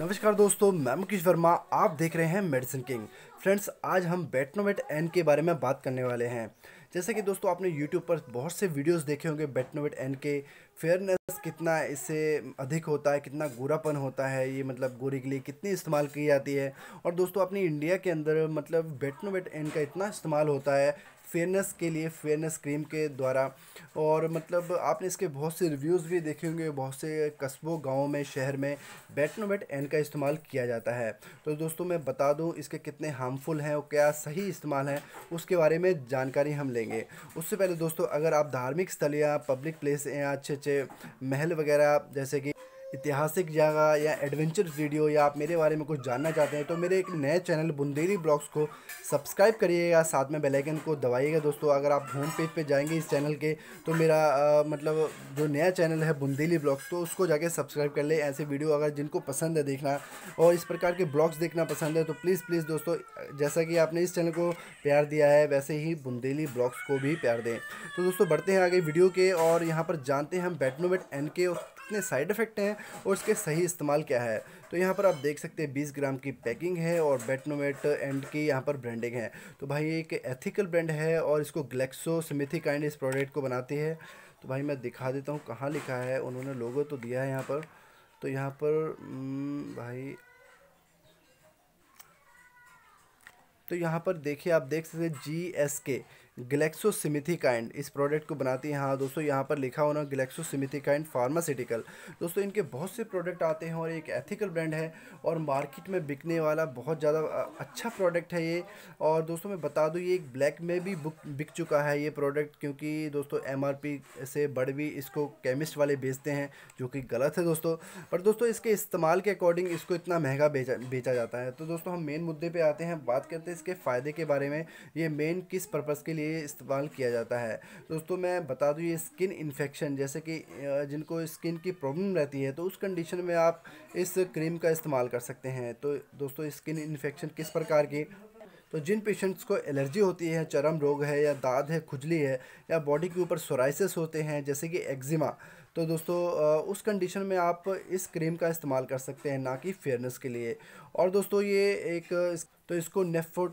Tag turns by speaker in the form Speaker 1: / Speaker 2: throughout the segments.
Speaker 1: नमस्कार दोस्तों, मैं मुकेश वर्मा, आप देख रहे हैं मेडिसिन किंग फ्रेंड्स आज हम बेटनोवेट एन के बारे में बात करने वाले हैं। जैसे कि दोस्तों, आपने यूट्यूब पर बहुत से वीडियोस देखे होंगे बेटनोवेट एन के। फेयरनेस कितना इससे अधिक होता है, कितना गोरापन होता है, ये मतलब गोरी के लिए कितनी इस्तेमाल की जाती है? और दोस्तों, अपनी इंडिया के अंदर मतलब बेटनोवेट एन का इतना इस्तेमाल होता है फेयरनेस के लिए फेयरनेस क्रीम के द्वारा। और मतलब आपने इसके बहुत से रिव्यूज़ भी देखे होंगे, बहुत से कस्बों, गाँव में, शहर में बेटनोवेट एन का इस्तेमाल किया जाता है। तो दोस्तों, मैं बता दूँ, इसके कितने हार्मफुल हैं और क्या सही इस्तेमाल है, उसके बारे में जानकारी हम लेंगे। उससे पहले दोस्तों, अगर आप धार्मिक स्थल या पब्लिक प्लेस या अच्छे अच्छे महल वगैरह जैसे कि ऐतिहासिक जगह या एडवेंचर वीडियो या आप मेरे बारे में कुछ जानना चाहते हैं तो मेरे एक नए चैनल बुंदेली ब्लॉग्स को सब्सक्राइब करिएगा साथ में बेल आइकन को दबाइएगा दोस्तों। अगर आप होम पेज पे जाएँगे इस चैनल के तो मेरा आ, मतलब जो नया चैनल है बुंदेली ब्लॉग्स तो उसको जाके सब्सक्राइब कर ले ऐसे वीडियो अगर जिनको पसंद है देखना और इस प्रकार के ब्लॉग्स देखना पसंद है तो प्लीज़ प्लीज़ दोस्तों जैसा कि आपने इस चैनल को प्यार दिया है वैसे ही बुंदेली ब्लॉग्स को भी प्यार दें। तो दोस्तों बढ़ते हैं आगे वीडियो के और यहाँ पर जानते हैं हम बैटनोवेट एन के कितने साइड इफ़ेक्ट हैं। और उसके सही इस्तेमाल क्या है? तो यहाँ पर आप देख सकते हैं 20 ग्राम की पैकिंग है और बेटनोवेट एंड की यहाँ पर ब्रांडिंग है। तो भाई एक एथिकल ब्रांड है और इसको ग्लेक्सो स्मिथी काइंड इस प्रोडक्ट को बनाती है। तो भाई मैं दिखा देता हूँ कहाँ लिखा है। उन्होंने लोगो तो दिया है यहाँ पर। तो यहाँ पर हम्म, भाई तो यहाँ पर देखिए आप देख सकते हैं G S K GlaxoSmithKline इस प्रोडक्ट को बनाती है हाँ दोस्तों, यहाँ पर लिखा होना ग्लेक्सो सिमिथी काइंड फार्मास्यूटिकल। दोस्तों, इनके बहुत से प्रोडक्ट आते हैं और एक एथिकल ब्रांड है और मार्केट में बिकने वाला बहुत ज़्यादा अच्छा प्रोडक्ट है ये। और दोस्तों, मैं बता दूँ, ये एक ब्लैक में भी बुक, बिक चुका है ये प्रोडक्ट क्योंकि दोस्तों एम से बढ़ भी इसको केमिस्ट वाले बेचते हैं, जो कि गलत है दोस्तों। पर दोस्तों, इसके इस्तेमाल के अकॉर्डिंग इसको इतना महँगा बेचा बेचा जाता है। तो दोस्तों, हम मेन मुद्दे पर आते हैं, बात करते हैं इसके फ़ायदे के बारे में। ये मेन किस पर्पज़ के लिए इस्तेमाल किया जाता है। दोस्तों, मैं बता दूँ, ये स्किन इन्फेक्शन जैसे कि जिनको स्किन की प्रॉब्लम रहती है तो उस कंडीशन में आप इस क्रीम का इस्तेमाल कर सकते हैं। तो दोस्तों स्किन इन्फेक्शन किस प्रकार की? तो जिन पेशेंट्स को एलर्जी होती है, चरम रोग है या दाद है, खुजली है या बॉडी के ऊपर सोराइसिस होते हैं, जैसे कि एक्जिमा तो दोस्तों उस कंडीशन में आप इस क्रीम का इस्तेमाल कर सकते हैं, ना कि फेयरनेस के लिए। और दोस्तों, ये एक तो इसको नेफ्रो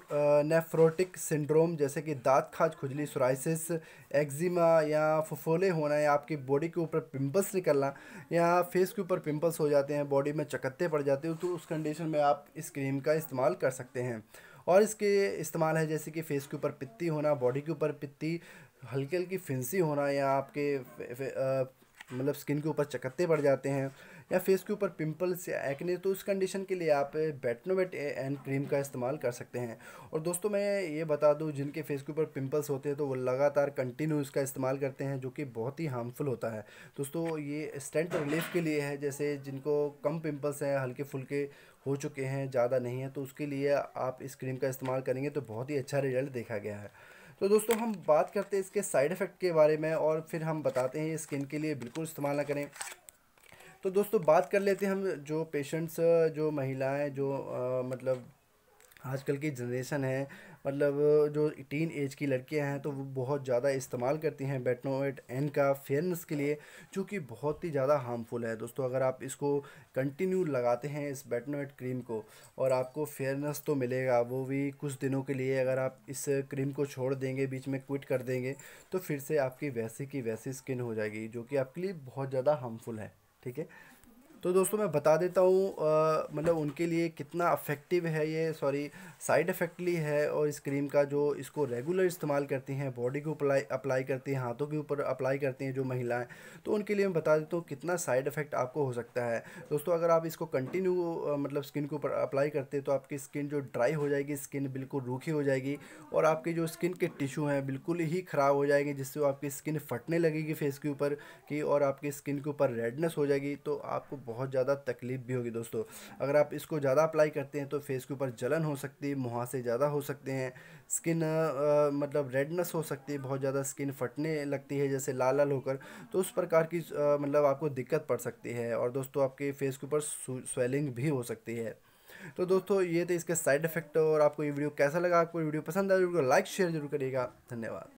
Speaker 1: नेफ्रोटिक सिंड्रोम जैसे कि दांत खाज खुजली सोराइसिस एक्जिमा या फफोले होना या आपकी बॉडी के ऊपर पिंपल्स निकलना या फेस के ऊपर पिंपल्स हो जाते हैं बॉडी में चकत्ते पड़ जाते हैं तो उस कंडीशन में आप इस क्रीम का इस्तेमाल कर सकते हैं। और इसके इस्तेमाल है जैसे कि फेस के ऊपर पित्ती होना बॉडी के ऊपर पित्ती हल्की हल्की फिंसी होना या आपके मतलब स्किन के ऊपर चकत्ते पड़ जाते हैं। या फेस के ऊपर पिंपल्स या एक्ने तो उस कंडीशन के लिए आप बेटनोवेट एंड क्रीम का इस्तेमाल कर सकते हैं। और दोस्तों, मैं ये बता दूँ, जिनके फेस के ऊपर पिंपल्स होते हैं तो वो लगातार कंटिन्यू इसका इस्तेमाल करते हैं, जो कि बहुत ही हार्मफुल होता है। दोस्तों, ये स्टेंट रिलीफ के लिए है, जैसे जिनको कम पिम्पल्स हैं हल्के फुल्के हो चुके हैं, ज़्यादा नहीं है तो उसके लिए आप इस क्रीम का इस्तेमाल करेंगे तो बहुत ही अच्छा रिज़ल्ट देखा गया है। तो दोस्तों, हम बात करते हैं इसके साइड इफ़ेक्ट के बारे में, और फिर हम बताते हैं स्किन के लिए बिल्कुल इस्तेमाल ना करें। तो दोस्तों बात कर लेते हैं हम जो पेशेंट्स जो महिलाएँ जो आ, मतलब आजकल की जनरेशन है मतलब जो टीन एज की लड़कियाँ हैं तो वो बहुत ज़्यादा इस्तेमाल करती हैं बेटनोवेट एन का फेयरनेस के लिए जो कि बहुत ही ज़्यादा हार्मफुल है। दोस्तों अगर आप इसको कंटिन्यू लगाते हैं इस बेटनोवेट क्रीम को और आपको फेयरनेस तो मिलेगा वो भी कुछ दिनों के लिए अगर आप इस क्रीम को छोड़ देंगे बीच में क्विट कर देंगे तो फिर से आपकी वैसी की वैसी स्किन हो जाएगी जो कि आपके लिए बहुत ज़्यादा हार्मफुल है। ठीक है? तो दोस्तों मैं बता देता हूँ मतलब उनके लिए कितना अफेक्टिव है ये सॉरी साइड इफ़ेक्टली है और इस क्रीम का जो इसको रेगुलर इस्तेमाल करती हैं बॉडी को अप्लाई अप्लाई करती हैं, हाथों के ऊपर अप्लाई करती हैं जो महिलाएँ तो उनके लिए मैं बता देता हूँ कितना साइड इफ़ेक्ट आपको हो सकता है। दोस्तों अगर आप इसको कंटिन्यू मतलब स्किन के ऊपर अप्लाई करते तो आपकी स्किन जो ड्राई हो जाएगी स्किन बिल्कुल रूखी हो जाएगी और आपके जो स्किन के टिश्यू हैं बिल्कुल ही ख़राब हो जाएँगे, जिससे आपकी स्किन फटने लगेगी फेस के ऊपर की और आपकी स्किन के ऊपर रेडनेस हो जाएगी तो आपको बहुत ज़्यादा तकलीफ़ भी होगी दोस्तों। अगर आप इसको ज़्यादा अप्लाई करते हैं तो फेस के ऊपर जलन हो सकती है, मुहासे ज़्यादा हो सकते हैं स्किन मतलब रेडनेस हो सकती है, बहुत ज़्यादा स्किन फटने लगती है जैसे लाल लाल होकर तो उस प्रकार की मतलब आपको दिक्कत पड़ सकती है और दोस्तों आपके फेस के ऊपर स्वेलिंग भी हो सकती है। तो दोस्तों ये थे इसके साइड इफ़ेक्ट और आपको ये वीडियो कैसा लगा? आपको वीडियो पसंद आया वीडियो को लाइक शेयर ज़रूर करिएगा। धन्यवाद।